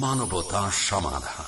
মানবতা সমাধান।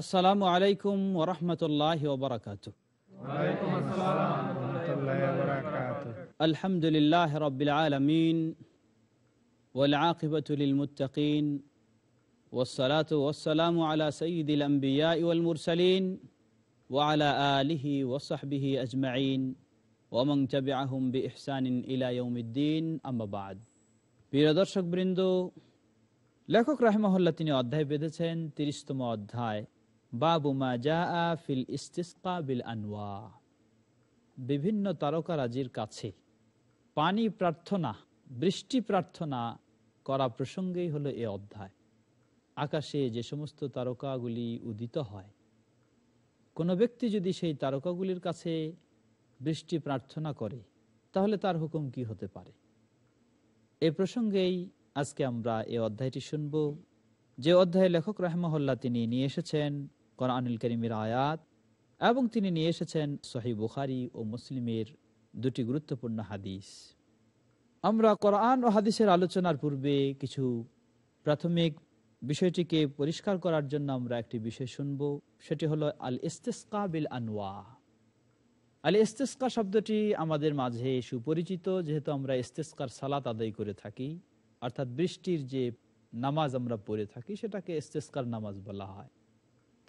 আসসালামু আলাইকুম ওরহমতুল্লাহ ওবরাকাত আলহামদুলিল্লাহ রবিল আলমিন والعاقبة للمتقين والصلاة والسلام على سيد الأنبياء والمرسلين وعلى آله وصحبه أجمعين ومن تبعهم بإحسان إلى يوم الدين أما بعد প্রিয় দর্শক বৃন্দ লেখক রাহমহল্লা তিনি অধ্যায় বেঁধেছেন তিরিশতম অধ্যায় বাবু মা জা ফিল ইস্তিসকা বিল আনওয়া। বিভিন্ন তারকারাজির কাছে পানি প্রার্থনা, বৃষ্টি প্রার্থনা করা প্রসঙ্গেই হলো এ অধ্যায়। আকাশে যে সমস্ত তারকাগুলি উদিত হয়, কোনো ব্যক্তি যদি সেই তারকাগুলির কাছে বৃষ্টি প্রার্থনা করে, তাহলে তার হুকুম কি হতে পারে? এ প্রসঙ্গেই আজকে আমরা এ অধ্যায়টি শুনব। যে অধ্যায়ে লেখক রাহমহল্লা তিনি নিয়ে এসেছেন কোরআনুল করিমের আয়াত এবং তিনি নিয়ে এসেছেন সহি বুখারি ও মুসলিমের দুটি গুরুত্বপূর্ণ হাদিস। আমরা কোরআন ও হাদিসের আলোচনার পূর্বে কিছু প্রাথমিক বিষয়টিকে পরিষ্কার করার জন্য আমরা একটি বিষয় শুনব। সেটি হলো আল ইস্তেস্কা বিল আনওয়া আল ইস্তেস্কা শব্দটি আমাদের মাঝে সুপরিচিত, যেহেতু আমরা ইস্তেস্কার সালাত আদায় করে থাকি। অর্থাৎ বৃষ্টির যে নামাজ আমরা পড়ে থাকি, সেটাকে ইস্তেস্কার নামাজ বলা হয়।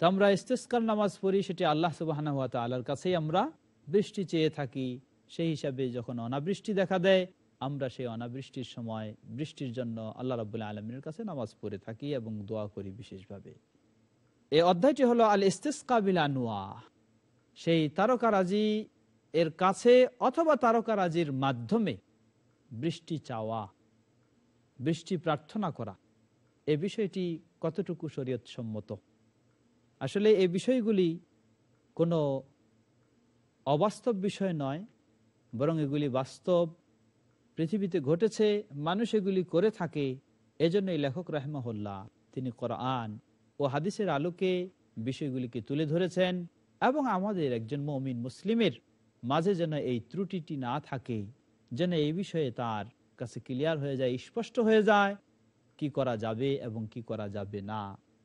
তো আমরা ইস্তেস্কার নামাজ পড়ি, সেটি আল্লাহ সুবাহানা হাত আল্লাহর কাছেই আমরা বৃষ্টি চেয়ে থাকি। সেই হিসাবে যখন অনাবৃষ্টি দেখা দেয়, আমরা সেই অনাবৃষ্টির সময় বৃষ্টির জন্য আল্লাহ রবুল্লাহ আলমীর কাছে নামাজ পড়ে থাকি এবং দোয়া করি বিশেষভাবে। এই অধ্যায়টি হলো আল ইস্তেস্কাবিল আনুয়া সেই তারকারাজি এর কাছে অথবা তারকারাজির মাধ্যমে বৃষ্টি চাওয়া, বৃষ্টি প্রার্থনা করা, এ বিষয়টি কতটুকু শরীয়ত সম্মত আসলে এই বিষয়গুলি কোনো অবাস্তব বিষয় নয়, বরং এগুলি বাস্তব। পৃথিবীতে ঘটেছে, মানুষ এগুলি করে থাকে এজন্য এই লেখক রাহমহল্লা তিনি কোরআন ও হাদিসের আলোকে বিষয়গুলিকে তুলে ধরেছেন এবং আমাদের একজন মমিন মুসলিমের মাঝে যেন এই ত্রুটিটি না থাকে, যেন এই বিষয়ে তার কাছে ক্লিয়ার হয়ে যায়, স্পষ্ট হয়ে যায়, কি করা যাবে এবং কি করা যাবে না।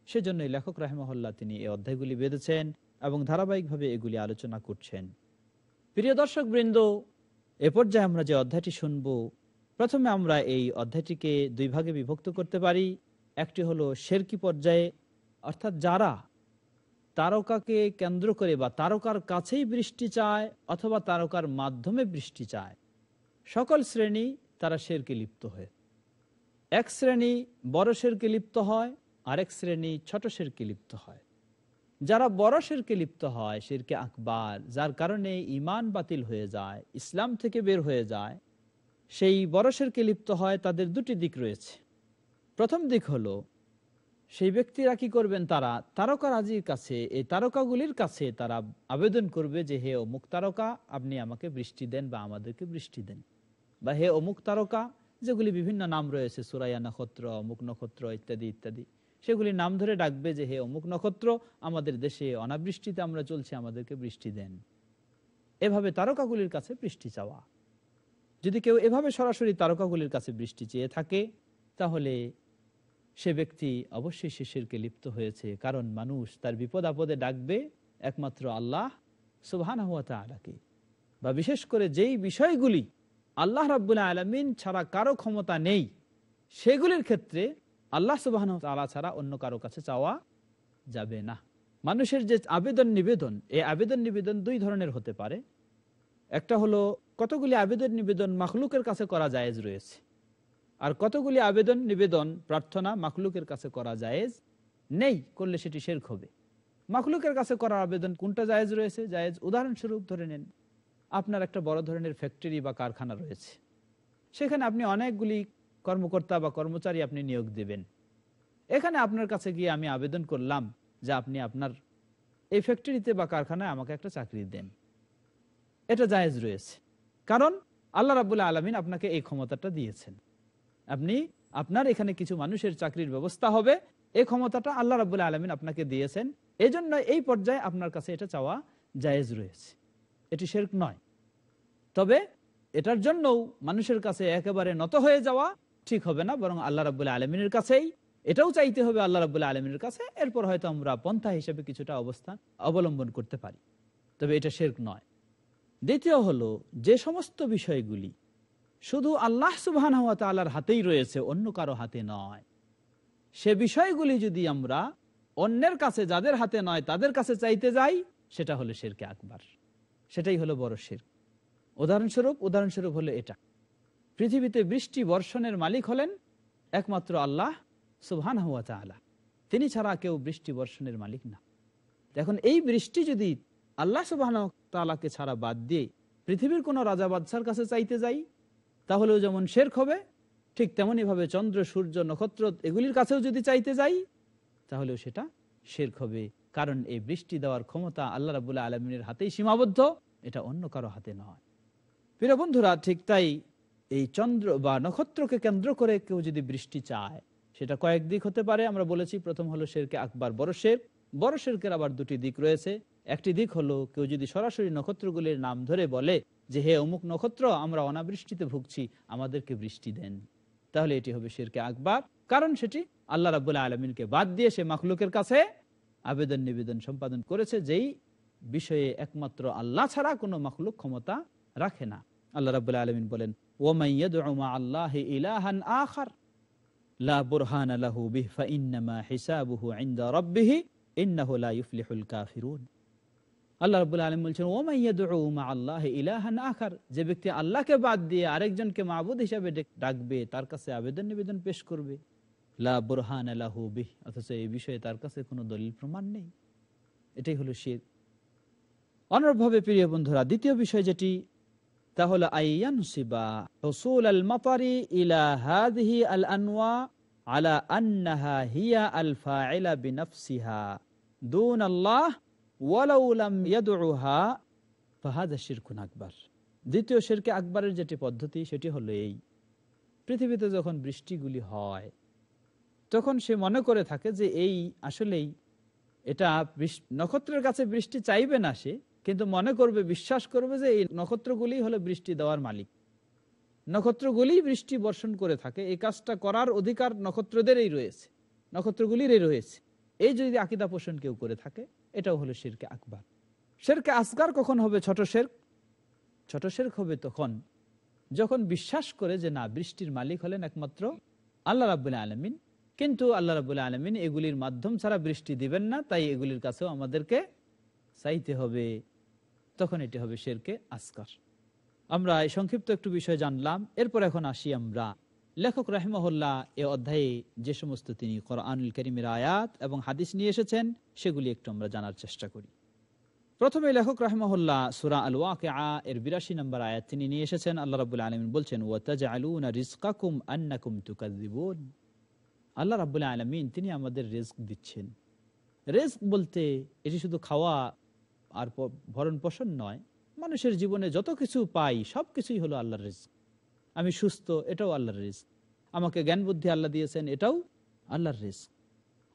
সেজন্য লেখক রাহমহল্লা তিনি এই অধ্যায়গুলি বেঁধেছেন এবং ধারাবাহিকভাবে এগুলি আলোচনা করছেন। প্রিয় দর্শক বৃন্দ এ পর্যায়ে আমরা যে অধ্যায়টি শুনব, প্রথমে আমরা এই অধ্যায়টিকে দুই ভাগে বিভক্ত করতে পারি। একটি হলো শেরকি পর্যায়ে, অর্থাৎ যারা তারকাকে কেন্দ্র করে বা তারকার কাছেই বৃষ্টি চায় অথবা তারকার মাধ্যমে বৃষ্টি চায়, সকল শ্রেণি তারা শেরকে লিপ্ত হয়ে। এক শ্রেণি বড় শেরকে লিপ্ত হয় আরেক শ্রেণি ছোট শেরকে লিপ্ত হয়। যারা বড় শেরকে লিপ্ত হয়, শেরকে আকবার, যার কারণে ইমান বাতিল হয়ে যায়, ইসলাম থেকে বের হয়ে যায়, সেই বড় শেরকে লিপ্ত হয়, তাদের দুটি দিক রয়েছে। প্রথম দিক হলো, সেই ব্যক্তিরা কি করবেন তারা? তারকা রাজির কাছে, এই তারকাগুলির কাছে তারা আবেদন করবে যে, হে অমুক তারকা, আপনি আমাকে বৃষ্টি দেন বা আমাদেরকে বৃষ্টি দেন। বা, হে অমুক তারকা, যেগুলি বিভিন্ন নাম রয়েছে, সুরাইয়া নক্ষত্র, অমুক নক্ষত্র, ইত্যাদি ইত্যাদি। সেগুলি নাম ধরে ডাকবে যে, হে অমুক নক্ষত্র, আমাদের দেশে অনাবৃষ্টিতে আমরা চলছি, আমাদেরকে বৃষ্টি দেন। এভাবে তারকাগুলির কাছে বৃষ্টি চাওয়া। যদি কেউ এভাবে সরাসরি তারকাগুলির কাছে বৃষ্টি চেয়ে থাকে, তাহলে সে ব্যক্তি অবশ্যই শিশিরকে লিপ্ত হয়েছে, কারণ মানুষ তার বিপদ আপদে ডাকবে একমাত্র আল্লাহ সুবহান আলাকে বা বিশেষ করে যেই বিষয়গুলি আল্লাহ রাবুল্লাহ আলমিন ছাড়া কারও ক্ষমতা নেই, সেগুলির ক্ষেত্রে আল্লাহ সুবাহ তালা ছাড়া অন্য কারও কাছে চাওয়া যাবে না। মানুষের যে আবেদন নিবেদন, এই আবেদন নিবেদন দুই ধরনের হতে পারে। একটা হলো, কতগুলি আবেদন নিবেদন মাখলুকের কাছে করা জায়েজ রয়েছে? আর কতগুলি আবেদন নিবেদন প্রার্থনা মাখলুকের কাছে করা জায়েজ নেই, করলে সেটি শেরক হবে। মাখলুকের কাছে করার আবেদন কোনটা জায়েজ রয়েছে? জায়েজ উদাহরণস্বরূপ ধরে নেন, আপনার একটা বড় ধরনের ফ্যাক্টরি বা কারখানা রয়েছে। সেখানে আপনি অনেকগুলি কর্মকর্তা বা কর্মচারী আপনি নিয়োগ দেবেন। এখানে আপনার কাছে গিয়ে আমি আবেদন করলাম যে আপনি আপনার এই ফ্যাক্টরিতে বা কারখানায় আমাকে একটা চাকরি দেন। এটা জায়েজ রয়েছে। কারণ আল্লাহ রাবুল্লাহ আলমিন আপনাকে এই ক্ষমতাটা দিয়েছেন। আপনি, আপনার এখানে কিছু মানুষের চাকরির ব্যবস্থা হবে, এই ক্ষমতাটা আল্লাহ রাবুল্লাহ আলমিন আপনাকে দিয়েছেন। এই জন্য এই পর্যায়ে আপনার কাছে এটা চাওয়া জায়েজ রয়েছে। এটি শেরক নয়। তবে এটার জন্যও মানুষের কাছে একেবারে নত হয়ে যাওয়া ঠিক হবে না, বরং আল্লাহ রাবুল্লাহ আলমিনের কাছেই, এটাও চাইতে হবে আল্লাহ রাবুল্লাহ আলমিনের কাছে, এরপর হয়তো আমরা পন্থা হিসেবে কিছুটা অবস্থান অবলম্বন করতে পারি। তবে এটা শেরক নয়। দ্বিতীয় হলো, যে সমস্ত বিষয়গুলি শুধু আল্লাহ সুবাহ তাল্লার হাতেই রয়েছে, অন্য কারও হাতে নয়। সে বিষয়গুলি যদি আমরা অন্যের কাছে, যাদের হাতে নয়, তাদের কাছে চাইতে যাই, সেটা হলো শেরকে আকবার। সেটাই হলো বড় শের উদাহরণস্বরূপ উদাহরণস্বরূপ হলো এটা। পৃথিবীতে বৃষ্টি বর্ষণের মালিক হলেন একমাত্র আল্লাহ সুবহান হুয়া তালা তিনি ছাড়া কেউ বৃষ্টি বর্ষণের মালিক না। এখন এই বৃষ্টি যদি আল্লাহ সুবাহ তালাকে ছাড়া বাদ দিয়ে পৃথিবীর কোনো রাজা বাদশার কাছে চাইতে যাই, তাহলেও যেমন শেরক হবে, ঠিক তেমনই ভাবে চন্দ্র, সূর্য, নক্ষত্র এগুলির কাছেও যদি চাইতে যাই, তাহলেও সেটা শেরক হবে। কারণ এই বৃষ্টি দেওয়ার ক্ষমতা আল্লাহ রাবুল্লাহ আলমিনের হাতেই সীমাবদ্ধ, এটা অন্য কারও হাতে নয়। প্রিয় বন্ধুরা, ঠিক তাই এই চন্দ্র বা নক্ষত্রকে কেন্দ্র করে কেউ যদি বৃষ্টি চায়, সেটা কয়েক দিক হতে পারে, আমরা বলেছি প্রথম হলো শেরকে আকবার বড় শের। বড় শেরকের আবার দুটি দিক রয়েছে। একটি দিক হলো কেউ যদি সরাসরি নক্ষত্রগুলির নাম ধরে বলে যে, হে অমুক নক্ষত্র, আমরা অনাবৃষ্টিতে ভুগছি, আমাদেরকে বৃষ্টি দেন। তাহলে এটি হবে শেরকে আকবার। কারণ সেটি আল্লাহ রাবুল্লাহ আলমিনকে বাদ দিয়ে সে মাখলুকের কাছে আবেদন নিবেদন সম্পাদন করেছে, যেই বিষয়ে একমাত্র আল্লাহ ছাড়া কোনো মাখলুক ক্ষমতা রাখে না। আল্লাহ রাবুল্লাহ আলমিন বলেন আল্লাহ ইলাহান আখার লা বুরহান লাহু বিহ ফাইন্নামা হিসাবুহু ইনদা রাব্বিহি ইন্নাহু লা ইফলিহুল কাফিরুন আল্লাহ রাব্বুল আলামিন বলছেন ওমাইয়াদউ মা আল্লাহ ইলাহান আখার যে ব্যক্তি আল্লাহকে বাদ দিয়ে আরেকজনকে মাবুদ হিসাবে ডাকবে, তার কাছে আবেদন নিবেদন পেশ করবে। লা বুরহান লাহু বিহ, অথচ এই বিষয়ে তার কাছে কোনো দলিল প্রমাণ নেই। এটাই হলো শির। অনুরূপভাবে প্রিয় বন্ধুরা, দ্বিতীয় বিষয় যেটি তা হলো আইয়ানসিবা রসুল আল আল আন্নাহা হিয়া আল্লাহ দ্বিতীয় শিরকে আকবরের যেটি পদ্ধতি, সেটি হলো এই। পৃথিবীতে যখন বৃষ্টিগুলি হয়, তখন সে মনে করে থাকে যে এই আসলেই এটা নক্ষত্রের কাছে বৃষ্টি চাইবে না সে কিন্তু মনে করবে, বিশ্বাস করবে যে এই নক্ষত্রগুলি হলো বৃষ্টি দেওয়ার মালিক। নক্ষত্রগুলি বৃষ্টি বর্ষণ করে থাকে, এই কাজটা করার অধিকার নক্ষত্রদেরই রয়েছে, নক্ষত্রগুলিরই রয়েছে। এই যদি আকিদা পোষণ কেউ করে থাকে, এটাও হলো শেরকে আকবার। শেরকে আসগার কখন হবে ছোট শের ছোট শেরক হবে তখন, যখন বিশ্বাস করে যে না, বৃষ্টির মালিক হলেন একমাত্র আল্লাহ রাবুল্লাহ আলমিন। কিন্তু আল্লাহ রাবুল্লাহ আলমিন এগুলির মাধ্যম ছাড়া বৃষ্টি দিবেন না, তাই এগুলির কাছেও আমাদেরকে চাইতে হবে। তখন এটি হবে শেরকে আসকার। আমরা এই সংক্ষিপ্ত একটু বিষয় জানলাম, এরপর এখন আসি আমরা। লেখক রাহিমহল্লা এ অধ্যায়ে যে সমস্ত তিনি কোরআনুল করিমের আয়াত এবং হাদিস নিয়ে এসেছেন, সেগুলি একটু আমরা জানার চেষ্টা করি। প্রথমে লেখক রাহমহল্লা সুরা আল ওয়াকে আ এর বিরাশি নম্বর আয়াত তিনি নিয়ে এসেছেন। আল্লাহ রাবুল আলমিন বলছেন রিজকাকুম আন্নাকুম তুকাদিবুন আল্লাহ রাবুল্লাহ আলমিন তিনি আমাদের রেস্ক দিচ্ছেন। রেস্ক বলতে এটি শুধু খাওয়া আর ভরণ পোষণ নয়। মানুষের জীবনে যত কিছু পাই, সব কিছুই হলো আল্লাহর রিস্ক আমি সুস্থ, এটাও আল্লাহর রিস্ক আমাকে জ্ঞান বুদ্ধি আল্লাহ দিয়েছেন, এটাও আল্লাহর রিস্ক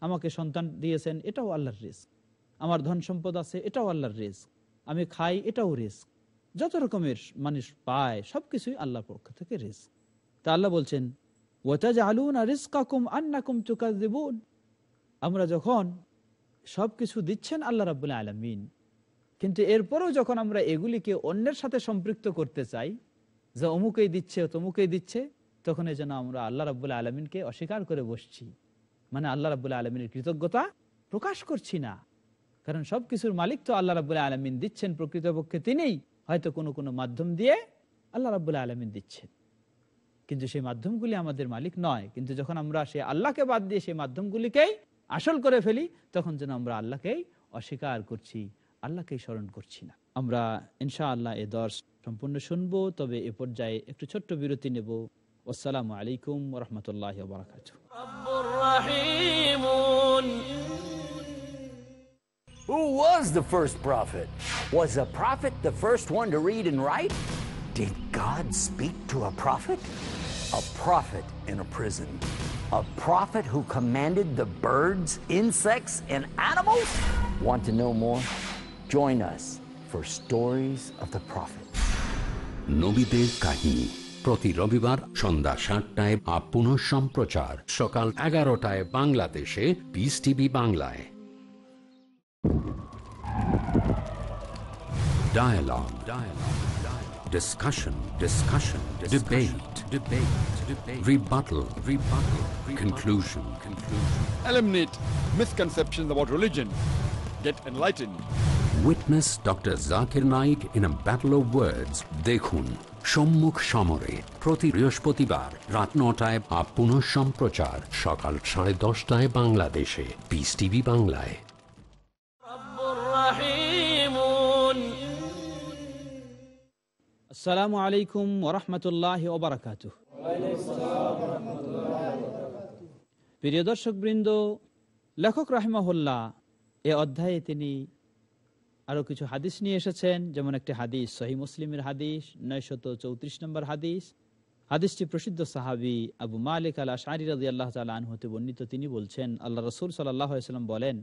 আমাকে সন্তান দিয়েছেন, এটাও আল্লাহর রিস্ক আমার ধন সম্পদ আছে, এটাও আল্লাহর রিস্ক আমি খাই, এটাও রিস্ক যত রকমের মানুষ পায়, সব কিছুই আল্লাহর পক্ষ থেকে রিস্ক তা আল্লাহ বলছেন ওটা ওয়াতাজ আলুন রিস্কাকুম আন্নাকুম তুকাদিবুন আমরা যখন সব কিছু দিচ্ছেন আল্লাহ রাবুল্লাহ আলমিন কিন্তু এরপরেও যখন আমরা এগুলিকে অন্যের সাথে সম্পৃক্ত করতে চাই, যে অমুকেই দিচ্ছে, তমুকেই দিচ্ছে, তখন যেন আমরা আল্লাহ রাবুল্লাহ আলমিনকে অস্বীকার করে বসছি। মানে আল্লাহ রাবুল্লাহ আলমিনের কৃতজ্ঞতা প্রকাশ করছি না। কারণ সব কিছুর মালিক তো আল্লাহ রাবুল্লাহ আলমিন দিচ্ছেন, প্রকৃতপক্ষে তিনিই। হয়তো কোনো কোনো মাধ্যম দিয়ে আল্লাহ রাবুল্লাহ আলমিন দিচ্ছেন। কিন্তু সেই মাধ্যমগুলি আমাদের মালিক নয়। কিন্তু যখন আমরা সে আল্লাহকে বাদ দিয়ে সেই মাধ্যমগুলিকেই আসল করে ফেলি, তখন যেন আমরা আল্লাহকেই অস্বীকার করছি। আল্লাহকেই স্মরণ করছি না আমরা ইনশা আল্লাহ এ দর্শ সম্পূর্ণ শুনব তবে এ পর্যায়ে একটু ছোট্ট বিরতি নেব আসসালামু আলাইকুম রহমতুল্লাহ বারাকাত Who was the first prophet? Was a prophet the first one to read and write? Did God speak to a prophet? A prophet in a prison. A prophet who commanded the birds, insects, and animals? Want to know more? Join us for Stories of the Prophet. নবীদের কাহিনী প্রতি রবিবার সন্ধ্যা সাতটায় up পুনঃ সম্প্রচার সকাল এগারোটায় বাংলাদেশে পিস টিভি বাংলায় Dialogue. Dialogue. Dialogue. Discussion. Discussion. Debate. Debate. Debate. Rebuttal. Rebuttal. Conclusion. Conclusion. eliminate misconceptions about religion, get enlightened. Witness doctor Zakir Naik in a battle of দেখুন সম্মুখ সমরে প্রতি বৃহস্পতিবার রাত নটায় বা পুনঃ সম্প্রচার সকাল সাড়ে দশটায় বাংলাদেশে পিস টিভি বাংলায় আসসালামু আলাইকুম ওরহমতুল্লাহ ওবরাকাত প্রিয় দর্শক বৃন্দ লেখক রাহমহল্লা এ অধ্যায়ে তিনি আরও কিছু হাদিস নিয়ে এসেছেন, যেমন একটি হাদিস সহি মুসলিমের হাদিস, নয়শত চৌত্রিশ নম্বর হাদিস। হাদিসটি প্রসিদ্ধ সাহাবি আবু মালিক আল আশারি রাজি আল্লাহ তালা আনহতে বর্ণিত। তিনি বলছেন, আল্লাহ রসুল সাল্লাম বলেন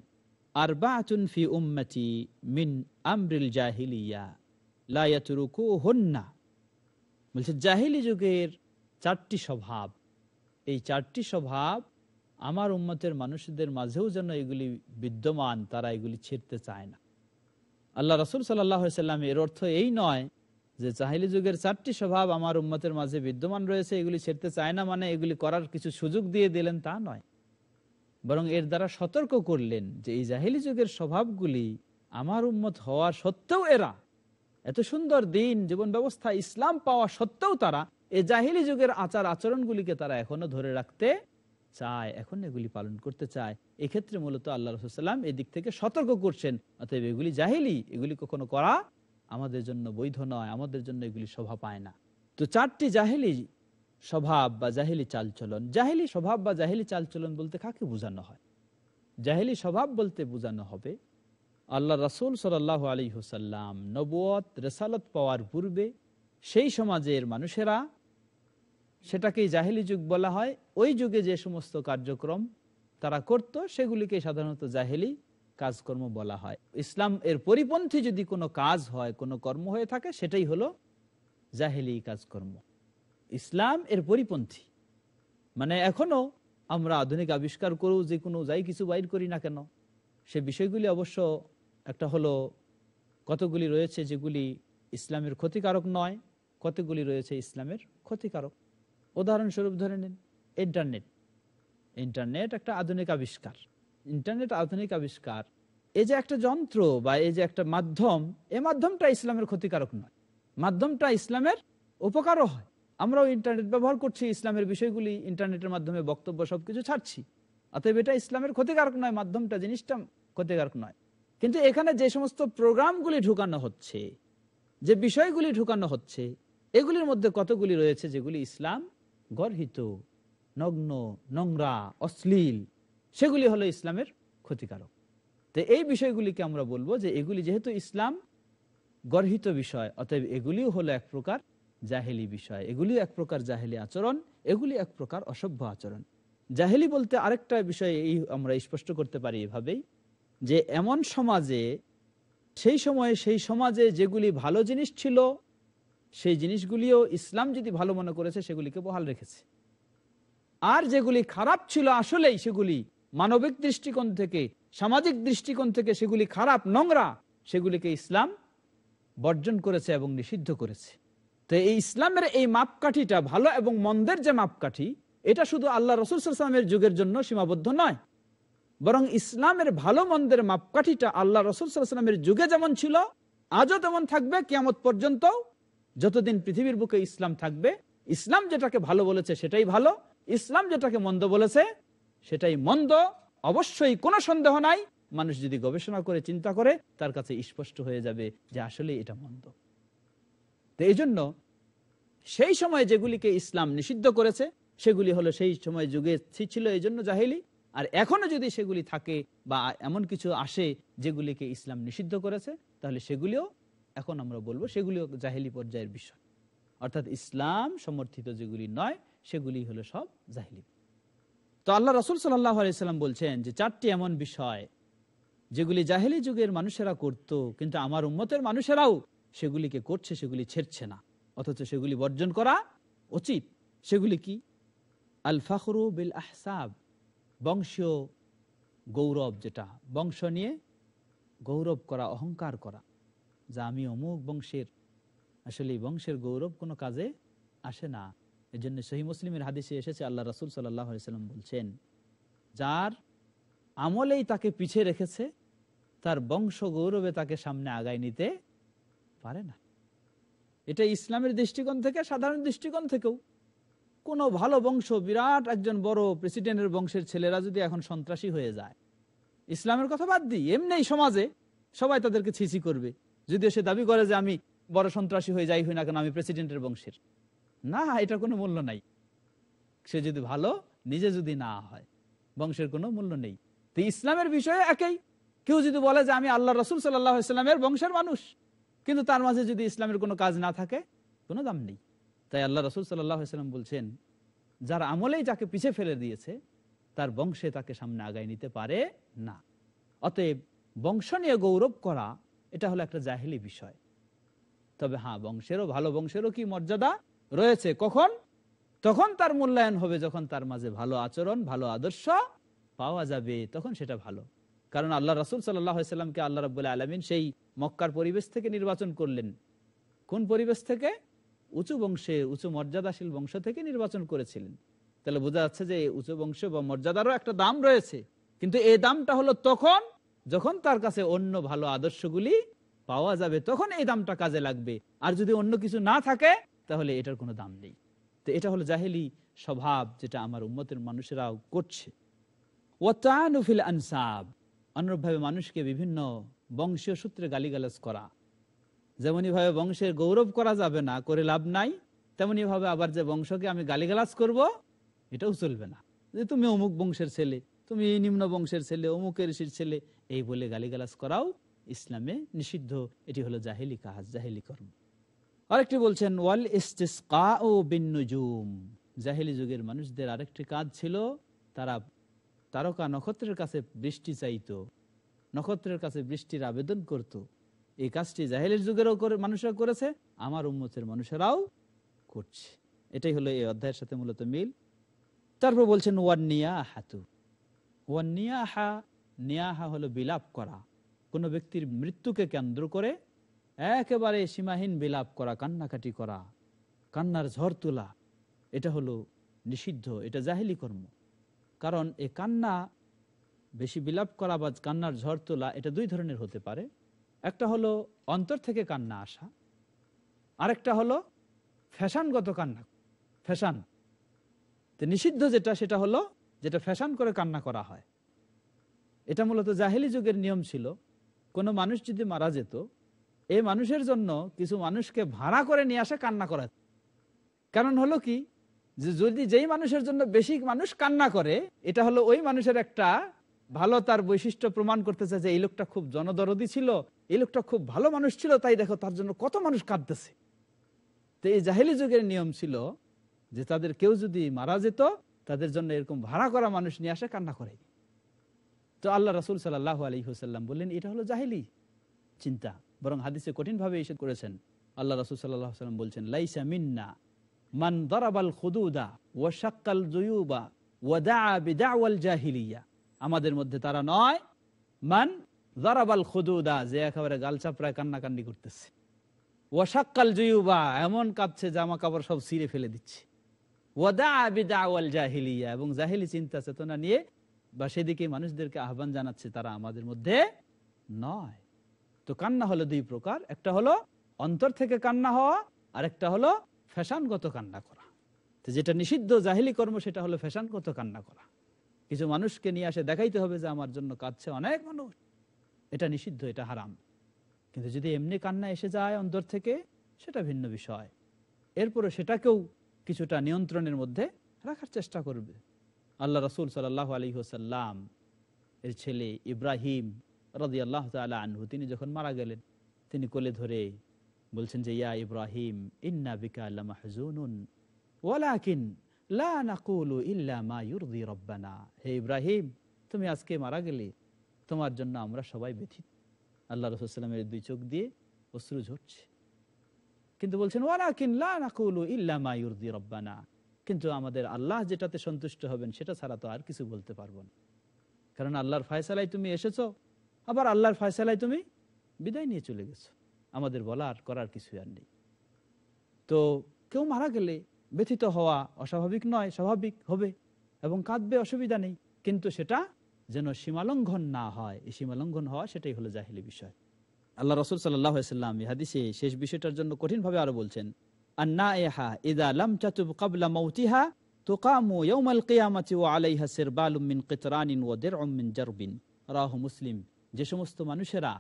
আরবাতুন ফি উম্মতি মিন আমরিল জাহিলিয়া লায়াতুরুকু হন্না বলছে, জাহিলি যুগের চারটি স্বভাব। এই চারটি স্বভাব আমার উম্মতের মানুষদের মাঝেও যেন এগুলি বিদ্যমান, তারা এগুলি ছেড়তে চায় না। আল্লাহ রসুল সাল্লাম এর অর্থ এই নয় যে জাহিলি যুগের চারটি স্বভাব আমার উম্মতের মাঝে বিদ্যমান রয়েছে, এগুলি ছেড়তে চায় না মানে এগুলি করার কিছু সুযোগ দিয়ে দিলেন তা নয়। বরং এর দ্বারা সতর্ক করলেন যে এই জাহিলি যুগের স্বভাবগুলি আমার উম্মত হওয়া সত্ত্বেও এরা। এত সুন্দর দিন, জীবন ব্যবস্থা, ইসলাম পাওয়া সত্ত্বেও তারা এই জাহিলি যুগের আচার আচরণগুলিকে তারা এখনও ধরে রাখতে চায়, এখন এগুলি পালন করতে চায়। এক্ষেত্রে মূলত আল্লাহ রসুল্লাম এদিক থেকে সতর্ক করছেন, অতএব এগুলি জাহিলি, এগুলি কখনো করা আমাদের জন্য বৈধ নয়, আমাদের জন্য এগুলি শোভা পায় না। তো চারটি জাহিলি স্বভাব বা জাহিলি চালচলন, জাহিলি স্বভাব বা জাহিলি চালচলন বলতে কাকে বোঝানো হয়? জাহিলি স্বভাব বলতে বোঝানো হবে আল্লাহ রাসুল সাল্লাহ আলী হুসাল্লাম নবুয়ত রেসালত পাওয়ার পূর্বে সেই সমাজের মানুষেরা সেটাকেই জাহিলি যুগ বলা হয়। ওই যুগে যে সমস্ত কার্যক্রম তারা করত সেগুলিকে সাধারণত জাহেলি কাজকর্ম বলা হয়। ইসলাম এর পরিপন্থী যদি কোনো কাজ হয়, কোনো কর্ম হয়ে থাকে, সেটাই হলো জাহেলি কাজকর্ম। ইসলাম এর পরিপন্থী। মানে এখনও আমরা আধুনিক আবিষ্কার করু যে কোনো যাই কিছু বাইর করি না কেন, সে বিষয়গুলি অবশ্য একটা হলো কতগুলি রয়েছে যেগুলি ইসলামের ক্ষতিকারক নয়, কতগুলি রয়েছে ইসলামের ক্ষতিকারক। উদাহরণস্বরূপ ধরে নিন ইন্টারনেট ইন্টারনেট একটা আধুনিক আবিষ্কার। ইন্টারনেট আধুনিক আবিষ্কার, এই যে একটা যন্ত্র বা এই যে একটা মাধ্যম এই মাধ্যমটা ইসলামের ক্ষতিকারক নয়। মাধ্যমটা ইসলামের উপকারও হয়। আমরাও ইন্টারনেট ব্যবহার করছি, ইসলামের বিষয়গুলি ইন্টারনেটের মাধ্যমে বক্তব্য সবকিছু ছাড়ছি। অতএব এটা ইসলামের ক্ষতিকারক নয়, মাধ্যমটা, জিনিসটা ক্ষতিকারক নয়। কিন্তু এখানে যে সমস্ত প্রোগ্রামগুলি ঢুকানো হচ্ছে, যে বিষয়গুলি ঢুকানো হচ্ছে, এগুলির মধ্যে কতগুলি রয়েছে যেগুলি ইসলাম গর্হিত, নগ্ন, নোংরা, অশ্লীল, সেগুলি হলো ইসলামের ক্ষতিকারক। তো এই বিষয়গুলিকে আমরা বলব যে এগুলি যেহেতু ইসলাম, গর্হিত বিষয়, অতএব এগুলিও হলো এক প্রকার জাহেলি বিষয়। এগুলিও এক প্রকার জাহেলি আচরণ, এগুলি এক প্রকার অসভ্য আচরণ। জাহেলি বলতে আরেকটা বিষয় এই আমরা স্পষ্ট করতে পারি এভাবেই, যে এমন সমাজে, সেই সময়ে সেই সমাজে যেগুলি ভালো জিনিস ছিল সেই জিনিসগুলিও ইসলাম যদি ভালো মনে করেছে, সেগুলিকে বহাল রেখেছে। আর যেগুলি খারাপ ছিল আসলেই সেগুলি মানবিক দৃষ্টিকোণ থেকে, সামাজিক দৃষ্টিকোণ থেকে সেগুলি খারাপ, নোংরা, সেগুলিকে ইসলাম বর্জন করেছে এবং নিষিদ্ধ করেছে। তো এই ইসলামের এই মাপকাঠিটা ভালো এবং মন্দের যে মাপকাঠি, এটা শুধু আল্লাহ রসুলামের যুগের জন্য সীমাবদ্ধ নয়। বরং ইসলামের ভালো মন্দের মাপকাঠিটা আল্লাহ রসুলামের যুগে যেমন ছিল, আজও তেমন থাকবে কিয়ামত পর্যন্ত যতদিন পৃথিবীর বুকে ইসলাম থাকবে, ইসলাম যেটাকে ভালো বলেছে সেটাই ভালো, ইসলাম যেটাকে মন্দ বলেছে সেটাই মন্দ। অবশ্যই কোনো সন্দেহ নাই, মানুষ যদি গবেষণা করে, চিন্তা করে, তার কাছে স্পষ্ট হয়ে যাবে যে আসলে এটা মন্দ। এই জন্য সেই সময় যেগুলিকে ইসলাম নিষিদ্ধ করেছে, সেগুলি হলো সেই সময় যুগে ছিল এই জন্য জাহিলি, আর এখনও যদি সেগুলি থাকে বা এমন কিছু আসে যেগুলিকে ইসলাম নিষিদ্ধ করেছে, তাহলে সেগুলিও এখন আমরা বলব সেগুলিও জাহিলি পর্যায়ের বিষয়। অর্থাৎ ইসলাম সমর্থিত যেগুলি নয়, সেগুলি হলো সব জাহিলি। তো আল্লাহ রসুল সাল্লাহ আলাইসাল্লাম বলছেন যে চারটি এমন বিষয়, যেগুলি জাহেলি যুগের মানুষেরা করত, কিন্তু আমার উম্মতের মানুষেরাও সেগুলিকে করছে, সেগুলি ছেড়ছে না। অথচ সেগুলি বর্জন করা উচিত। সেগুলি কি? আল ফখরু বিল আহসাব বংশীয় গৌরব যেটা, বংশ নিয়ে গৌরব করা, অহংকার করা। যা আমি অমুক বংশের। আসলে এই বংশের গৌরব কোনো কাজে আসে না। এই জন্য সহি মুসলিমের হাদিসে এসেছে, আল্লাহ রসুল সাল্লাম বলছেন, যার আমলেই তাকে পিছিয়ে রেখেছে, তার বংশ গৌরবে তাকে সামনে আগায় নিতে পারে না। এটা ইসলামের দৃষ্টিকোণ থেকে, সাধারণ দৃষ্টিকোণ থেকেও। কোনো ভালো বংশ, বিরাট একজন বড় প্রেসিডেন্টের বংশের ছেলেরা যদি এখন সন্ত্রাসী হয়ে যায়, ইসলামের কথা বাদ দিই, এমনি সমাজে সবাই তাদেরকে ছিছি করবে। যদিও সে দাবি করে যে আমি বড় সন্ত্রাসী হয়ে যাই, হই না কেন, আমি প্রেসিডেন্টের বংশের। না এটা কোনো মূল্য নাই। সে যদি ভালো, নিজে যদি না হয়, বংশের কোনো মূল্য নেই। তো ইসলামের বিষয়ে একই। কেউ যদি বলে যে আমি আল্লাহ রসুল সাল্লামের বংশের মানুষ, কিন্তু তার মাঝে যদি ইসলামের কোনো কাজ না থাকে, কোনো দাম নেই। তাই আল্লাহ রসুল সাল্লাম বলছেন, যার আমলেই যাকে পিছে ফেলে দিয়েছে, তার বংশে তাকে সামনে আগায় নিতে পারে না। অতএব বংশ নিয়ে গৌরব করা এটা হলো একটা জাহিলি বিষয়। তবে হ্যাঁ বংশেরও ভালো, বংশেরও কি মর্যাদা রয়েছে? কখন? তখন তার মূল্যায়ন হবে যখন তার মাঝে ভালো আচরণ, ভালো আদর্শ পাওয়া যাবে, তখন সেটা ভালো। কারণ আল্লাহ রসুল সাল্লামকে আল্লাহ রব আলমিন সেই মক্কার পরিবেশ থেকে নির্বাচন করলেন। কোন পরিবেশ থেকে? উঁচু বংশের উঁচু মর্যাদাশীল বংশ থেকে নির্বাচন করেছিলেন। তাহলে বোঝা যাচ্ছে যে উঁচু বংশ বা মর্যাদারও একটা দাম রয়েছে। কিন্তু এই দামটা হলো তখন যখন তার কাছে অন্য ভালো আদর্শগুলি পাওয়া যাবে, তখন এই দামটা কাজে লাগবে। আর যদি অন্য কিছু না থাকে, তাহলে এটার কোনো দাম নেই। তো এটা হলো জাহেলি স্বভাব যেটা আমার উম্মতের মানুষেরাও করছে। ওয়াতানুফিল আনসাব, অনুরূপভাবে মানুষকে বিভিন্ন বংশীয় সূত্রে গালিগালাজ করা। যেমনই ভাবে বংশের গৌরব করা যাবে না, করে লাভ নাই তেমনি ভাবে আবার যে বংশকে আমি গালিগালাজ করব, এটাও চলবে না। যে তুমি অমুক বংশের ছেলে, তুমি নিম্ন বংশের ছেলে, অমুকের ছেলে এই বলে গালিগালাজ করাও ইসলামে নিষিদ্ধ। এটি হলো জাহেলি কাজ জাহেলি কর্ম। আরেকটি বলছেন, ওয়াল ইস্তিসকা ও বিন্নুজুম। জাহেলি যুগের মানুষদের আরেকটি কাজ ছিল, তারা তারকা নক্ষত্রের কাছে বৃষ্টি চাইত, নক্ষত্রের কাছে বৃষ্টির আবেদন করত। এই কাজটি জাহেলের যুগেরও করে, মানুষরা করেছে, আমার উম্মতের মানুষেরাও করছে। এটাই হলো এই অধ্যায়ের সাথে মূলত মিল। তারপর বলছেন ওয়ান্নিয়া হাতু ওয়ান্নিয়া হা নিয়াহা হলো বিলাপ করা। কোনো ব্যক্তির মৃত্যুকে কেন্দ্র করে একেবারে সীমাহীন বিলাপ করা, কান্নাকাটি করা, কান্নার ঝড় তোলা, এটা হলো নিষিদ্ধ, এটা জাহেলি কর্ম। কারণ এ কান্না, বেশি বিলাপ করা বা কান্নার ঝড় তোলা, এটা দুই ধরনের হতে পারে। একটা হলো অন্তর থেকে কান্না আসা, আরেকটা হলো ফ্যাশনগত কান্না, ফ্যাশন। তো নিষিদ্ধ যেটা, সেটা হলো যেটা ফ্যাশন করে কান্না করা হয়। এটা মূলত জাহেলি যুগের নিয়ম ছিল, কোনো মানুষ যদি মারা যেত এই মানুষের জন্য কিছু মানুষকে ভাড়া করে নিয়ে আসে কান্না করা। কারণ হলো কি, যে যদি যেই মানুষের জন্য বেশি মানুষ কান্না করে, এটা হলো ওই মানুষের একটা ভালো তার বৈশিষ্ট্য প্রমাণ করতেছে যে এই লোকটা খুব জনদরদি ছিল, এই লোকটা খুব ভালো মানুষ ছিল, তাই দেখো তার জন্য কত মানুষ কাঁদতেছে। তো এই জাহেলি যুগের নিয়ম ছিল যে তাদের কেউ যদি মারা যেত, তাদের জন্য এরকম ভাড়া করা মানুষ নিয়ে আসে কান্না করে। তো আল্লাহ রসুল সাল্লাহ আলী হুসাল্লাম বললেন, এটা হলো জাহেলি চিন্তা, বরং হাদিসে কঠিনভাবে এসে করেছেন। আল্লাহ রসুল সাল্লাহ সাল্লাম বলছেন, লাইসা মিন্না মান দরাবাল খুদুদা ও শাক্কাল জুয়ুবা ও দাওয়াল জাহিলিয়া। আমাদের মধ্যে তারা নয়, মান দরাবাল খুদুদা, যে একেবারে গাল চাপড়ায় কান্নাকান্নি করতেছে। ওয়াশাক্কাল জুয়ুবা, এমন কাঁদছে জামা কাপড় সব ছিঁড়ে ফেলে দিচ্ছে। ওয়াদা বিদাওয়াল জাহিলিয়া, এবং জাহিলি চিন্তা চেতনা নিয়ে বা সেদিকে মানুষদেরকে আহ্বান জানাচ্ছে তারা আমাদের মধ্যে নয়। তো কান্না হলো দুই প্রকার, একটা হলো অন্তর থেকে কান্না হওয়া আর একটা হলো ফ্যাশনগত কান্না করা। তো যেটা নিষিদ্ধ জাহিলি কর্ম, সেটা হলো ফ্যাশনগত কান্না করা। কিছু মানুষকে নিয়ে আসে, দেখাইতে হবে যে আমার জন্য কাঁদছে অনেক মানুষ। এটা নিষিদ্ধ, এটা হারাম। কিন্তু যদি এমনি কান্না এসে যায় অন্তর থেকে, সেটা ভিন্ন বিষয়। এরপরে সেটাকেও কিছুটা নিয়ন্ত্রণের মধ্যে রাখার চেষ্টা করবে। আল্লাহ রসুল সাল্লাহ আলী হোসাল্লাম এর ছেলে ইব্রাহিম রদি আল্লাহ তালা আনহু, তিনি যখন মারা গেলেন, তিনি কোলে ধরে বলছেন যে, ইয়া ইব্রাহিম, ইন্না বিকা মাহজুনুন ওয়ালাকিন লা নাকুলু ইল্লা মা ইউরদি রব্বানা। হে ইব্রাহিম, তুমি আজকে মারা গেলে তোমার জন্য আমরা সবাই ব্যথিত। আল্লাহ রসুলামের দুই চোখ দিয়ে অশ্রু ঝরছে। কিন্তু বলছেন, ওয়ালাকিন লা নাকুলু ইল্লা মা ইউরদি রব্বানা। কিন্তু আমাদের আল্লাহ যেটাতে সন্তুষ্ট হবেন, সেটা ছাড়া তো আর কিছু বলতে পারব না। কারণ আল্লাহর ফয়সালায় তুমি এসেছ, আবার আল্লাহর ফয়সালায় তুমি বিদায় নিয়ে চলে গেছো। আমাদের বলার করার কিছু আর নেই। তো কেউ মারা গেলে ব্যথিত হওয়া অস্বাভাবিক নয়, স্বাভাবিক হবে এবং কাঁদবে, অসুবিধা নেই। কিন্তু সেটা যেন সীমালঙ্ঘন না হয়। এই সীমালঙ্ঘন হওয়া সেটাই হলো জাহিলি বিষয়। আল্লাহ রসুল সাল্লাম হাদিসে শেষ বিষয়টার জন্য কঠিনভাবে আরও বলছেন মুসলিম যে সমস্ত মানুষেরা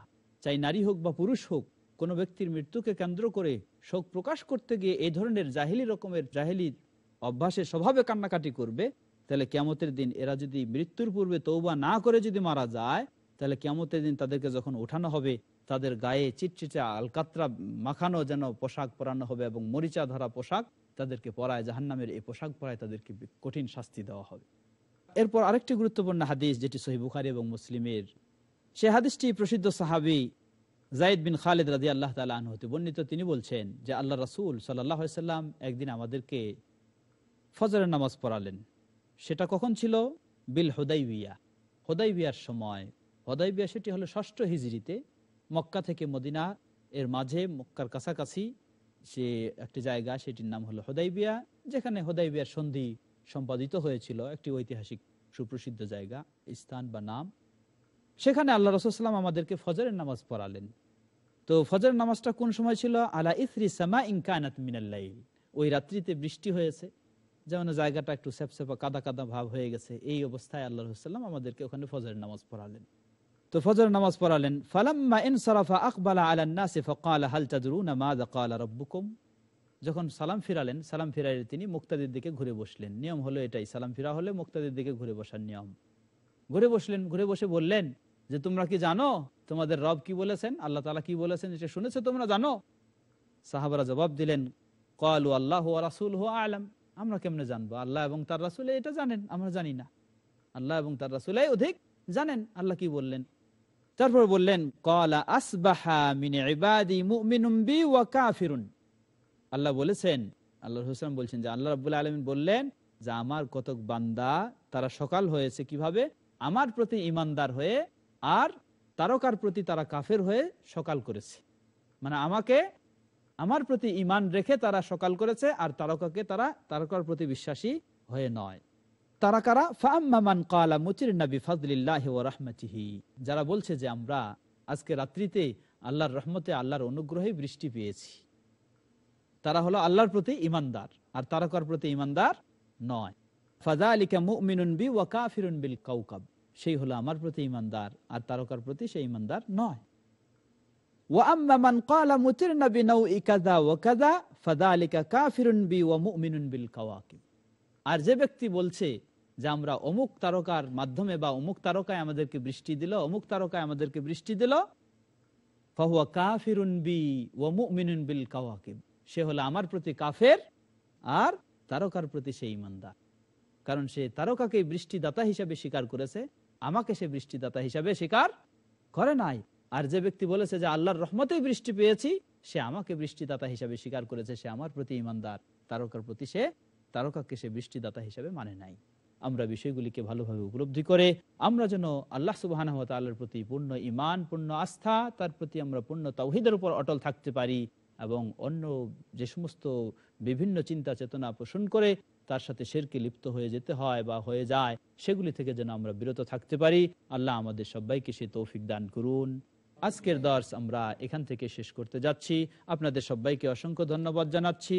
চাই নারী হোক বা পুরুষ হোক, কোনো ব্যক্তির মৃত্যুকে কেন্দ্র করে শোক প্রকাশ করতে গিয়ে এই ধরনের জাহিলি রকমের জাহিলি অভ্যাসের স্বভাবে কান্নাকাটি করবে, তাহলে কেমতের দিন এরা যদি মৃত্যুর পূর্বে তৌবা না করে যদি মারা যায়, তাহলে কেমতের দিন তাদেরকে যখন ওঠানো হবে তাদের গায়ে চিটচিটে আলকাত্রা মাখানো যেন পোশাক পরানো হবে এবং মরিচা ধরা পোশাক তাদেরকে পরায়, জাহান্নামের এই পোশাক পরায় তাদেরকে কঠিন শাস্তি দেওয়া হবে। এরপর আরেকটি গুরুত্বপূর্ণ হাদিস যেটি সহি বুখারি এবং মুসলিমের, সে হাদিসটি প্রসিদ্ধ সাহাবি জাইদ বিন খালেদ রাজি আল্লাহ তালা হতে বর্ণিত। তিনি বলছেন যে, আল্লাহ রাসুল সাল্লাম একদিন আমাদেরকে ফজরের নামাজ পড়ালেন। সেটা কখন ছিল? বিল হোদাইবিয়া। হোদাইবিয়ার সময়। হোদাইবিয়া সেটি হলো ষষ্ঠ হিজড়িতে মক্কা থেকে মদিনা এর মাঝে, মক্কার কাছাকাছি সে একটি জায়গা, সেটির নাম হলো হোদাইবিয়া, যেখানে হোদাইবিয়ার সন্ধি সম্পাদিত হয়েছিল, একটি ঐতিহাসিক সুপ্রসিদ্ধ জায়গা, স্থান বা নাম। সেখানে আল্লাহ রসুলাম আমাদেরকে ফজরের নামাজ পড়ালেন। তো ফজরের নামাজটা কোন সময় ছিল? আলা ইসরি সামা ইনকানাত মিনাল্লাইল ওই রাত্রিতে বৃষ্টি হয়েছে, যেমন জায়গাটা একটু স্যাপস্যাপা, কাদা কাদা ভাব হয়ে গেছে। এই অবস্থায় আল্লাহ রসুল্লাম আমাদেরকে ওখানে ফজরের নামাজ পড়ালেন। তো ফজর নামাজ পড়ালেন। ফালাম্মা ইনসারাফা আকবালা আলান্নাসি ফাকালা, হাল তাদরুনা মাযা ক্বালা রাব্বুকুম? যখন সালাম ফিরালেন, সালাম ফিরাইলে তিনি মুক্তাদির দিকে ঘুরে বসলেন। নিয়ম হলো এটাই, সালাম ফিরা হলে মুক্তাদির দিকে ঘুরে বসার নিয়ম। ঘুরে বসলেন, ঘুরে বসে বললেন, যে তোমরা কি জানো, তোমাদের রব কি বলেছেন? আল্লাহ তালা কি বলেছেন এটা শুনেছো, তোমরা জানো? সাহাবারা জবাব দিলেন, কলু আল্লাহ রাসুল হো আলম। আমরা কেমনে জানব? আল্লাহ এবং তার রাসুল এটা জানেন, আমরা জানি না। আল্লাহ এবং তার রাসুল অধিক জানেন, আল্লাহ কি বললেন? তারপর বললেন, কলা আসবাহা মিনে ইবাদি মুমিনুম বি ওয়া কাফিরুন। আল্লাহ বলেছেন আল্লাহ হুসলাম বলছেন যে, আল্লাহ রাবুল আলমিন বললেন যে, আমার কতক বান্দা, তারা সকাল হয়েছে কীভাবে? আমার প্রতি ইমানদার হয়ে আর তারকার প্রতি তারা কাফের হয়ে সকাল করেছে। মানে আমাকে, আমার প্রতি ইমান রেখে তারা সকাল করেছে আর তারকাকে তারা, তারকার প্রতি বিশ্বাসী হয়ে নয়। তারা কারা? ফাম্মান কালা মুচির নবী ফজলিল্লাহ ও রহমতিহি। যারা বলছে যে আমরা আজকে রাত্রিতে আল্লাহর রহমতে আল্লাহর অনুগ্রহে বৃষ্টি পেয়েছি। তারা হলো আল্লাহর প্রতি ইমানদার আর তারকার প্রতি ইমানদার নয়। ফাজা আলিকা মুমিনুন বি ওয়া কাফিরুন বিল কাউকাব সেই হলো আমার প্রতি ইমানদার আর তারকার প্রতি সেই ইমানদার নয়। মুতিরনা বিনাউই কাযা ওয়া কাযা, ফাযালিকা কাফিরুন বি ওয়া মুমিনুন বিল কাওয়াকিব। আর যে ব্যক্তি বলছে যে আমরা অমুক তারকার মাধ্যমে বা অমুক তারকায় আমাদেরকে বৃষ্টি দিল, অমুক তারকায় আমাদেরকে বৃষ্টি দিল। বিল সে হলো আমার প্রতি কাফের আর তারকার প্রতি সে ইমানদার। কারণ সে তারকাকে বৃষ্টিদাতা হিসাবে স্বীকার করেছে, আমাকে সে বৃষ্টিদাতা হিসাবে স্বীকার করে নাই। আর যে ব্যক্তি বলেছে যে আল্লাহর রহমতে বৃষ্টি পেয়েছি, সে আমাকে বৃষ্টিদাতা হিসাবে স্বীকার করেছে, সে আমার প্রতি ইমানদার। তারকার প্রতি সে, তারকাকে সে বৃষ্টিদাতা হিসাবে মানে নাই। আমরা বিষয়গুলিকে ভালোভাবে উপলব্ধি করে আমরা যেন আল্লাহ সুবাহ তাল্লার প্রতি পূর্ণ ইমান পূর্ণ আস্থা, তার প্রতি আমরা পূর্ণ তৌহিদের উপর অটল থাকতে পারি এবং অন্য যে সমস্ত বিভিন্ন চিন্তা চেতনা পোষণ করে তার সাথে শেরকে লিপ্ত হয়ে যেতে হয় বা হয়ে যায়, সেগুলি থেকে যেন আমরা বিরত থাকতে পারি। আল্লাহ আমাদের সবাইকে সে তৌফিক দান করুন। আজকের দর্শ আমরা এখান থেকে শেষ করতে যাচ্ছি। আপনাদের সবাইকে অসংখ্য ধন্যবাদ জানাচ্ছি।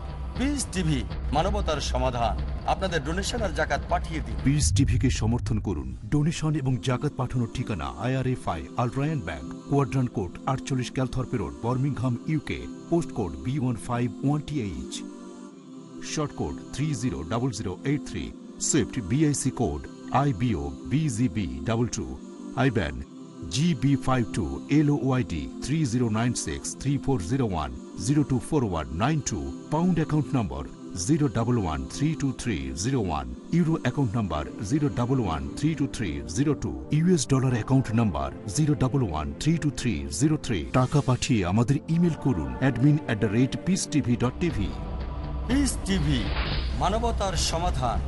পিস মানবতার সমাধান। আপনাদের ডোনেশন আর জাকাত পাঠিয়ে দিন। পিস সমর্থন করুন। ডোনেশন এবং জাকাত পাঠানোর ঠিকানা IRFI Al Rayan bank quadrant code আটচল্লিশ Calthorpe road UK post code B one five one H short three zero double zero eight three swift BIC code I BO BGB double two IBAN GB five two L YD three zero nine six three four zero one zero two four one nine two pound account number zero double one three two three zero one euro account number zero double one three two three zero two US dollar account number zero double one three two three zero three টাকা পাঠিয়ে আমাদের email করুন admin at the rate peace TV dot TV peace TV মানবতার সমাধান।